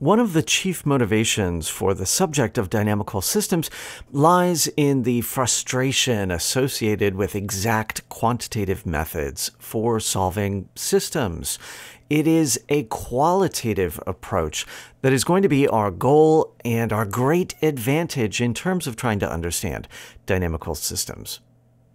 One of the chief motivations for the subject of dynamical systems lies in the frustration associated with exact quantitative methods for solving systems. It is a qualitative approach that is going to be our goal and our great advantage in terms of trying to understand dynamical systems.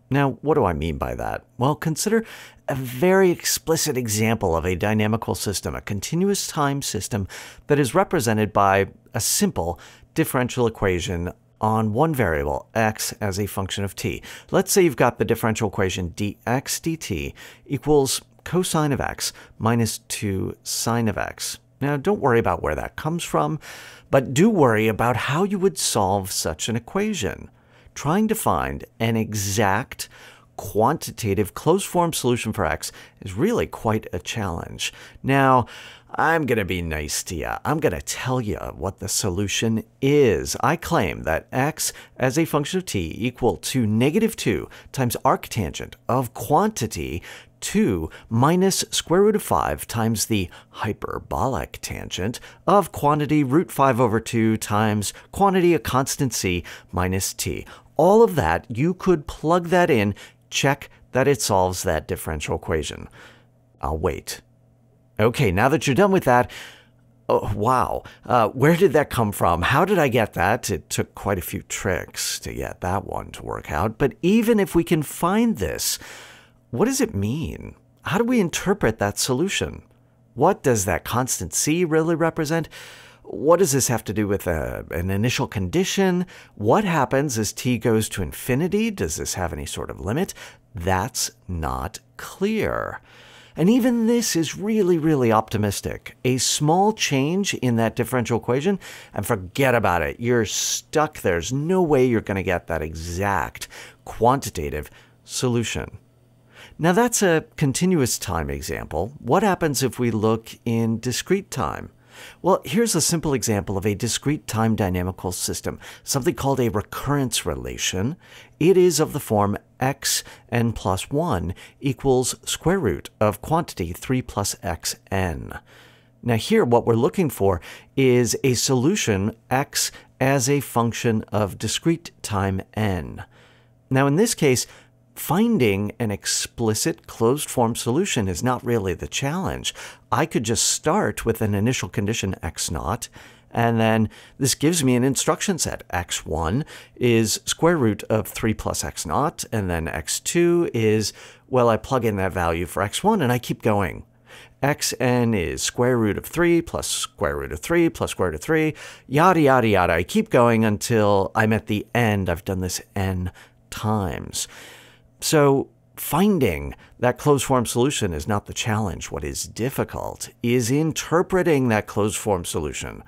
Now, what do I mean by that? Well, consider a very explicit example of a dynamical system, a continuous time system that is represented by a simple differential equation on one variable, x, as a function of t. Let's say you've got the differential equation dx dt equals cosine of x minus 2 sine of x. Now, don't worry about where that comes from, but do worry about how you would solve such an equation. Trying to find an exact quantitative closed form solution for x is really quite a challenge. Now, I'm going to be nice to you. I'm going to tell you what the solution is. I claim that x as a function of t equal to negative 2 times arctangent of quantity 2 minus square root of 5 times the hyperbolic tangent of quantity root 5 over 2 times quantity a constant c minus t. All of that, you could plug that in check that it solves that differential equation. I'll wait. Okay, now that you're done with that, oh, wow, uh, where did that come from? How did I get that? It took quite a few tricks to get that one to work out. But even if we can find this, what does it mean? How do we interpret that solution? What does that constant c really represent? What does this have to do with a, an initial condition? What happens as t goes to infinity? Does this have any sort of limit? That's not clear. And even this is really, really optimistic. A small change in that differential equation, and forget about it. You're stuck. There's no way you're going to get that exact quantitative solution. Now, that's a continuous time example. What happens if we look in discrete time? Well, here's a simple example of a discrete time dynamical system, something called a recurrence relation. It is of the form x n plus 1 equals square root of quantity 3 plus x n. Now here what we're looking for is a solution x as a function of discrete time n. Now in this case, finding an explicit closed form solution is not really the challenge. I could just start with an initial condition x naught, and then this gives me an instruction set. x1 is square root of 3 plus x naught, and then x2 is, well, I plug in that value for x1 and I keep going. xn is square root of 3 plus square root of 3 plus square root of 3, yada, yada, yada. I keep going until I'm at the end. I've done this n times. So, finding that closed form solution is not the challenge. What is difficult is interpreting that closed form solution.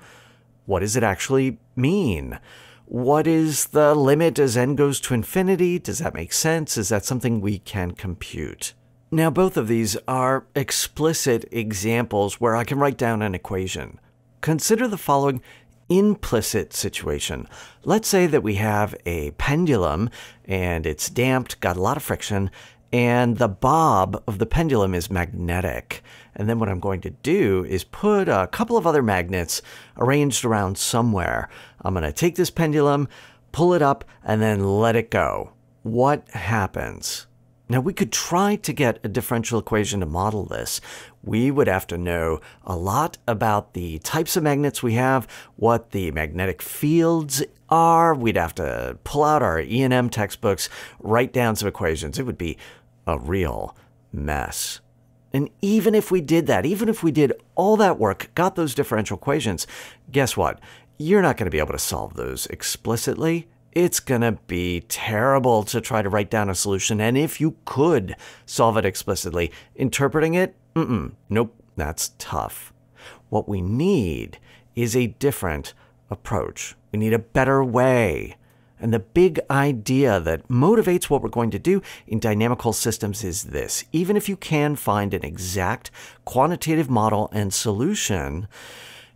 What does it actually mean? What is the limit as n goes to infinity? Does that make sense? Is that something we can compute? Now, both of these are explicit examples where I can write down an equation. Consider the following implicit situation. Let's say that we have a pendulum and it's damped, got a lot of friction, and the bob of the pendulum is magnetic. And then what I'm going to do is put a couple of other magnets arranged around somewhere. I'm going to take this pendulum, pull it up, and then let it go. What happens? Now, we could try to get a differential equation to model this. We would have to know a lot about the types of magnets we have, what the magnetic fields are. We'd have to pull out our E&M textbooks, write down some equations. It would be a real mess. And even if we did that, even if we did all that work, got those differential equations, guess what? You're not going to be able to solve those explicitly it's going to be terrible to try to write down a solution. And if you could solve it explicitly, interpreting it, mm nope, that's tough. What we need is a different approach. We need a better way. And the big idea that motivates what we're going to do in dynamical systems is this. Even if you can find an exact quantitative model and solution,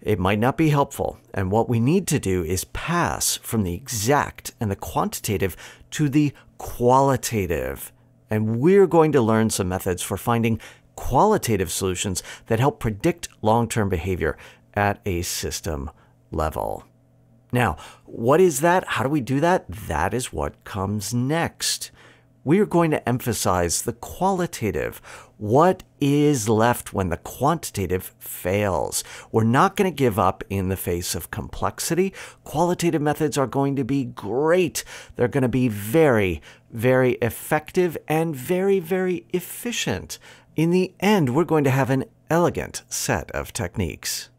it might not be helpful, and what we need to do is pass from the exact and the quantitative to the qualitative. And we're going to learn some methods for finding qualitative solutions that help predict long term behavior at a system level. Now, what is that? How do we do that? That is what comes next. We are going to emphasize the qualitative. What is left when the quantitative fails? We're not going to give up in the face of complexity. Qualitative methods are going to be great. They're going to be very, very effective and very, very efficient. In the end, we're going to have an elegant set of techniques.